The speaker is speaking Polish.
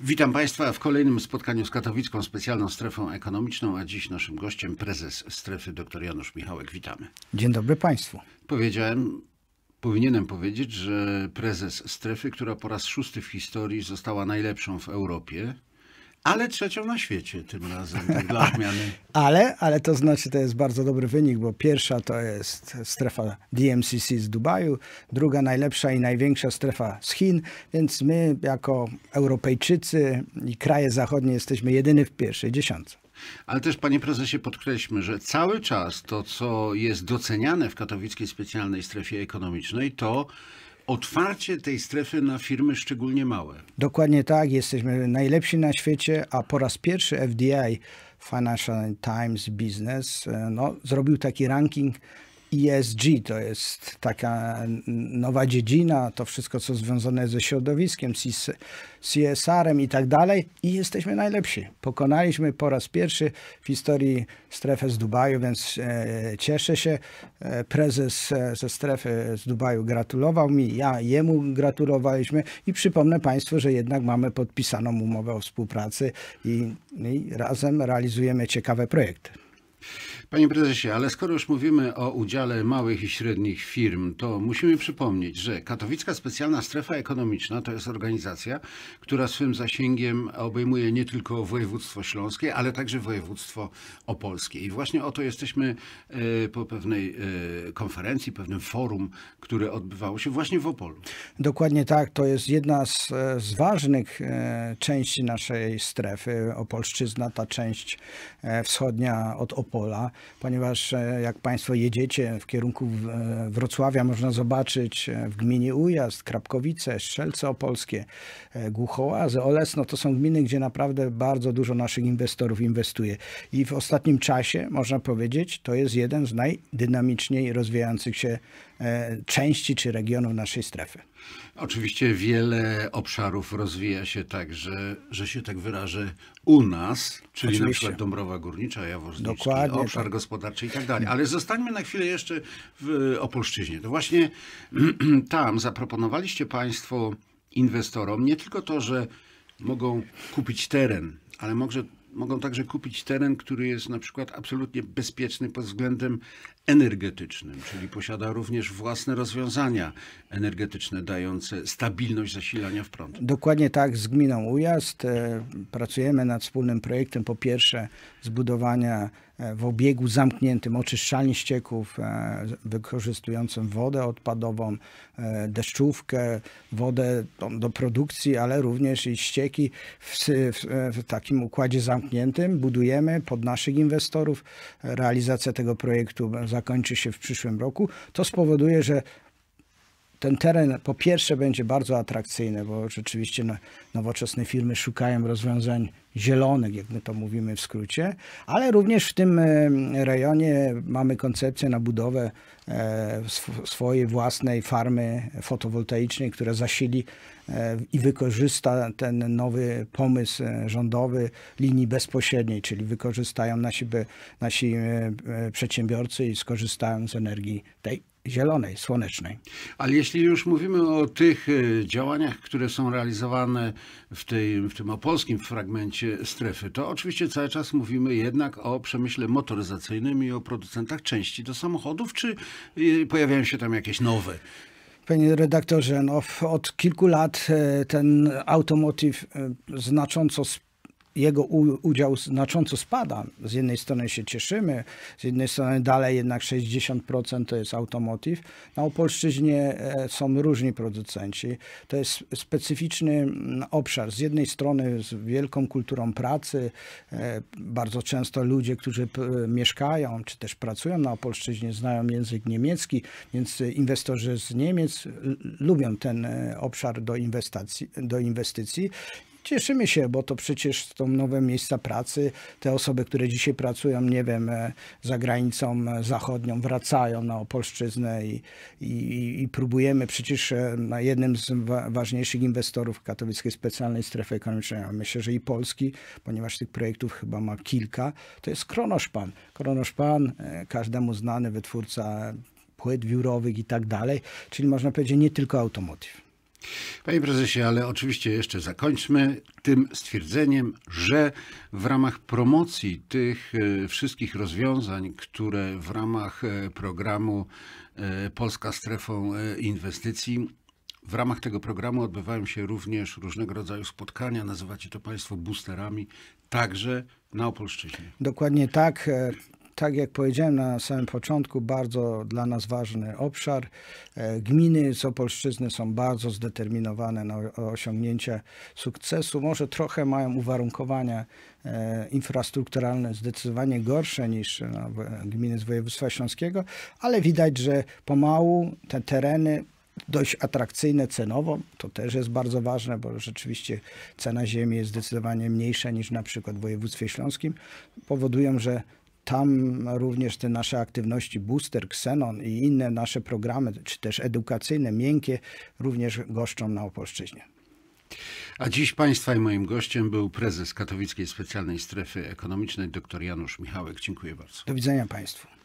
Witam Państwa w kolejnym spotkaniu z katowicką specjalną strefą ekonomiczną, a dziś naszym gościem prezes strefy dr Janusz Michałek. Witamy. Dzień dobry Państwu. Powiedziałem, powinienem powiedzieć, że prezes strefy, która po raz szósty w historii została najlepszą w Europie, ale trzecią na świecie tym razem, tak dla odmiany. Ale, ale to znaczy, to jest bardzo dobry wynik, bo pierwsza to jest strefa DMCC z Dubaju, druga najlepsza i największa strefa z Chin, więc my jako Europejczycy i kraje zachodnie jesteśmy jedyni w pierwszej dziesiątce. Ale też, panie prezesie, podkreślmy, że cały czas to, co jest doceniane w katowickiej specjalnej strefie ekonomicznej, to otwarcie tej strefy na firmy szczególnie małe. Dokładnie tak, jesteśmy najlepsi na świecie, a po raz pierwszy FDI, Financial Times Business, e, no, zrobił taki ranking ESG, to jest taka nowa dziedzina, to wszystko, co związane ze środowiskiem, CSR-em i tak dalej i jesteśmy najlepsi. Pokonaliśmy po raz pierwszy w historii strefę z Dubaju, więc e, cieszę się. E, prezes e, ze strefy z Dubaju gratulował mi, ja jemu gratulowaliśmy i przypomnę Państwu, że jednak mamy podpisaną umowę o współpracy i, i razem realizujemy ciekawe projekty. Panie prezesie, ale skoro już mówimy o udziale małych i średnich firm, to musimy przypomnieć, że Katowicka Specjalna Strefa Ekonomiczna to jest organizacja, która swym zasięgiem obejmuje nie tylko województwo śląskie, ale także województwo opolskie. I właśnie oto jesteśmy e, po pewnej e, konferencji, pewnym forum, które odbywało się właśnie w Opolu. Dokładnie tak. To jest jedna z, z ważnych e, części naszej strefy. Opolszczyzna, ta część wschodnia od Opola ponieważ e, jak Państwo jedziecie w kierunku e, Wrocławia, można zobaczyć e, w gminie Ujazd, Krapkowice, Strzelce Opolskie, Głuchołazy, Olesno. To są gminy, gdzie naprawdę bardzo dużo naszych inwestorów inwestuje. I w ostatnim czasie, można powiedzieć, to jest jeden z najdynamiczniej rozwijających się części czy regionów naszej strefy. Oczywiście wiele obszarów rozwija się tak, że, że się tak wyrażę, u nas, czyli Oczywiście. na przykład Dąbrowa Górnicza, Jawornicki, Dokładnie, obszar tak. gospodarczy i tak dalej. Ale zostańmy na chwilę jeszcze w Opolszczyźnie. To właśnie tam zaproponowaliście Państwo inwestorom nie tylko to, że mogą kupić teren, ale może mogą także kupić teren, który jest na przykład absolutnie bezpieczny pod względem energetycznym, czyli posiada również własne rozwiązania energetyczne dające stabilność zasilania w prąd. Dokładnie tak, z gminą Ujazd e, pracujemy nad wspólnym projektem po pierwsze zbudowania w obiegu zamkniętym oczyszczalni ścieków e, wykorzystującym wodę odpadową, deszczówkę, wodę do produkcji, ale również i ścieki w, w takim układzie zamkniętym. Budujemy pod naszych inwestorów. Realizacja tego projektu zakończy się w przyszłym roku, to spowoduje, że ten teren po pierwsze będzie bardzo atrakcyjny, bo rzeczywiście nowoczesne firmy szukają rozwiązań zielonych, jak my to mówimy w skrócie, ale również w tym rejonie mamy koncepcję na budowę e, swojej własnej farmy fotowoltaicznej, która zasili e, i wykorzysta ten nowy pomysł e, rządowy linii bezpośredniej, czyli wykorzystają nasi, nasi przedsiębiorcy i skorzystają z energii tej zielonej, słonecznej. Ale jeśli już mówimy o tych e, działaniach, które są realizowane w, tej, w tym opolskim fragmencie strefy, to oczywiście cały czas mówimy jednak o przemyśle motoryzacyjnym i o producentach części do samochodów, czy e, pojawiają się tam jakieś nowe? Panie redaktorze, no, od kilku lat e, ten automotive znacząco jego udział znacząco spada. Z jednej strony się cieszymy, z jednej strony dalej jednak 60% to jest automotive. Na Opolszczyźnie e, są różni producenci. To jest specyficzny obszar. Z jednej strony z wielką kulturą pracy, e, bardzo często ludzie, którzy mieszkają czy też pracują na Opolszczyźnie znają język niemiecki, więc inwestorzy z Niemiec lubią ten e, obszar do inwestycji, do inwestycji Cieszymy się, bo to przecież są nowe miejsca pracy. Te osoby, które dzisiaj pracują, nie wiem, e, za granicą zachodnią, wracają na Opolszczyznę i, i, i próbujemy przecież e, na jednym z ważniejszych inwestorów katowickiej specjalnej strefy ekonomicznej, a myślę, że i Polski, ponieważ tych projektów chyba ma kilka, to jest Kronoszpan. Kronoszpan, e, każdemu znany wytwórca płyt wiórowych i tak dalej, czyli można powiedzieć nie tylko automotive. Panie prezesie, ale oczywiście jeszcze zakończmy tym stwierdzeniem, że w ramach promocji tych e, wszystkich rozwiązań, które w ramach e, programu e, Polska Strefą Inwestycji w ramach tego programu odbywają się również różnego rodzaju spotkania, nazywacie to Państwo boosterami, także na Opolszczyźnie. Dokładnie tak tak jak powiedziałem na samym początku, bardzo dla nas ważny obszar. E, gminy z Opolszczyzny są bardzo zdeterminowane na osiągnięcie sukcesu. Może trochę mają uwarunkowania e, infrastrukturalne zdecydowanie gorsze niż no, gminy z województwa śląskiego, ale widać, że pomału te tereny dość atrakcyjne cenowo, to też jest bardzo ważne, bo rzeczywiście cena ziemi jest zdecydowanie mniejsza niż na przykład w województwie śląskim, powodują, że tam również te nasze aktywności Booster, Xenon i inne nasze programy, czy też edukacyjne, miękkie, również goszczą na Opolszczyźnie. A dziś Państwa i moim gościem był prezes Katowickiej Specjalnej Strefy Ekonomicznej dr Janusz Michałek. Dziękuję bardzo. Do widzenia Państwu.